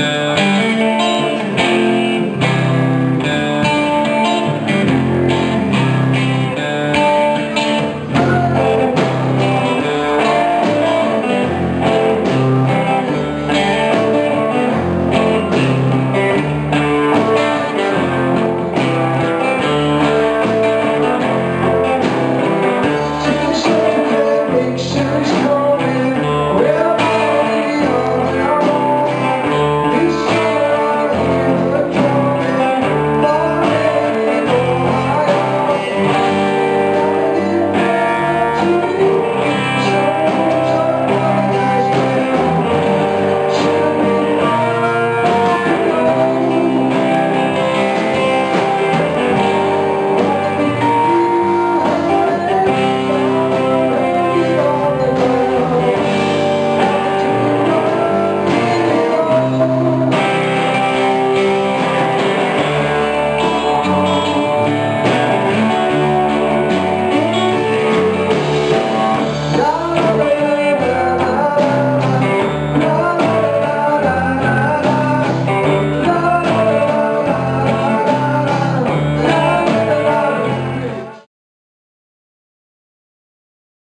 Yeah.